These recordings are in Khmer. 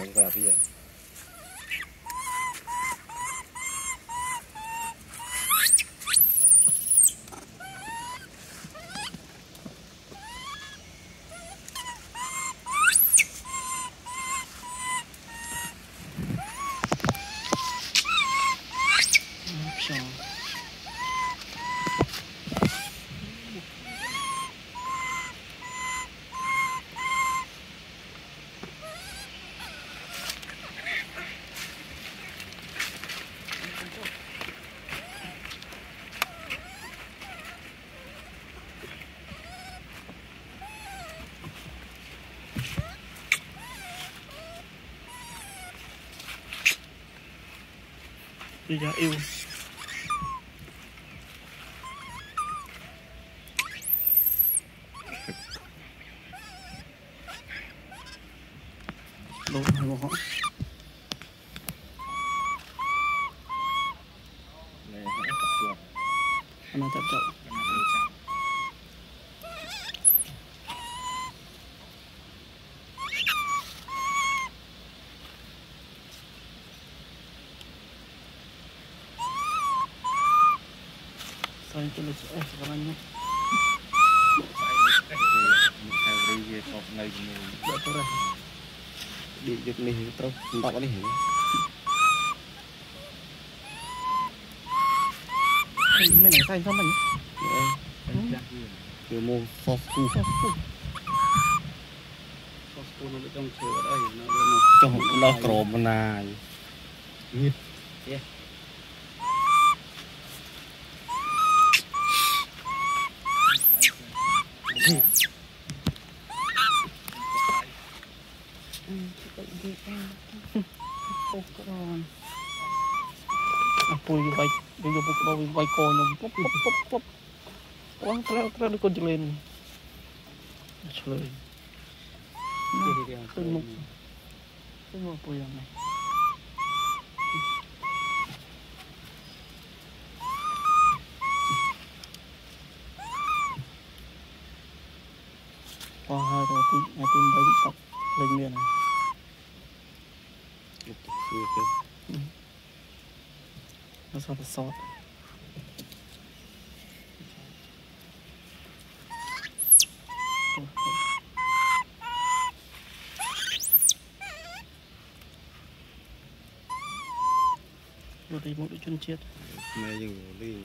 Ele vai aviar. Option. Đi cho yêu Đúng rồi bỏ Anh ta tập trọng ស្រ័យទៅលើ CS ស្រឡាញ់ណាតែរីវាគប់នៅជាមួយដល់ទៅរះឌីយុទ្ធនេះត្រូវបាត់នេះហ្នឹងមានតែសំមិញគឺមកសោះគូសោះគូសោះគូនៅចង់ធ្វើអត់អីនៅនោះចង់ដល់ក្រមណាយងៀតទេអំពុយវាយវាយកពុកដោវាវាយកកខ្ញុំពុបពុបពុបពុបអូនត្រូវត្រូវដូចកូនចលេនឆ្លើយទៅមកទៅមកពុយយ៉ាងណាអស់ហើយទៅទីអាទី3 TikTok លេងមានហើយ YouTube គឺនៅសតសតលុយមកដូចជនជាតិខ្មែរយើងលីង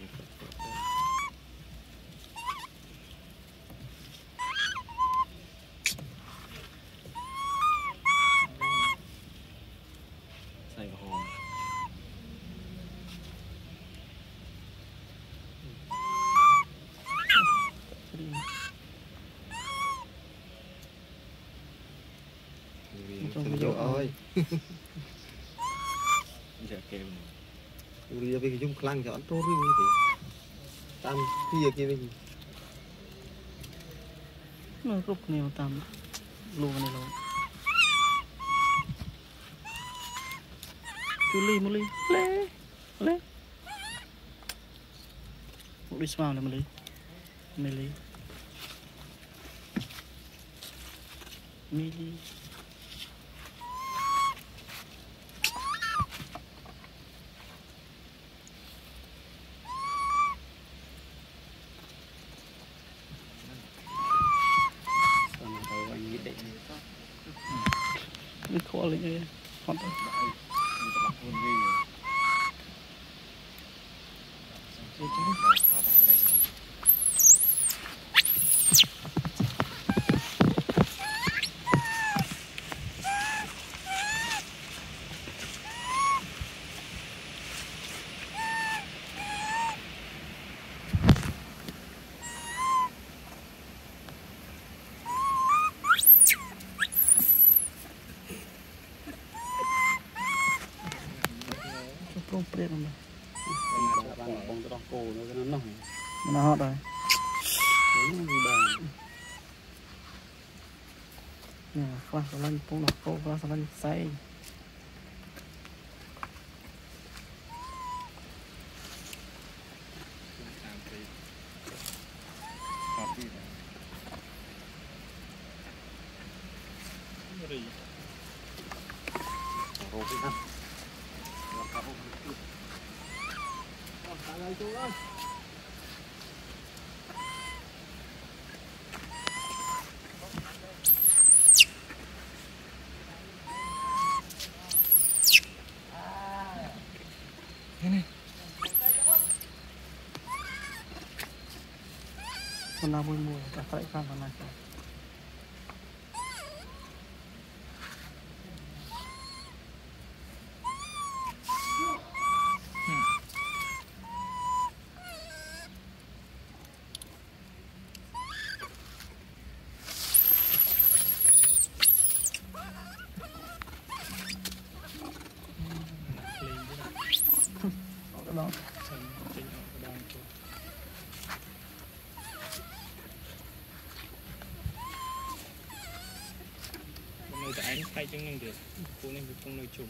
thương dầu ơi giờ kèm bây giờ bây giờ dùng khăn cho anh thì tam kia kia đi nó rụt nhiều tam luôn này luôn chú ly một ly lê lê វាខលលេងអីអត់ទេចូលព្រមព្រៀងមកបងទៅដោះគោនៅក្នុងនោះមិនហត់ហើយនេះបានញ៉ាំខ្លះស្រឡាញ់ពងដោះគោខ្លះស្រឡាញ់ផ្សេងរីរោគណា hồn trả lời tôi ơi thế này con nào mùi mùi cả phải phan vào này 体験年齢5年ぶっ込の1億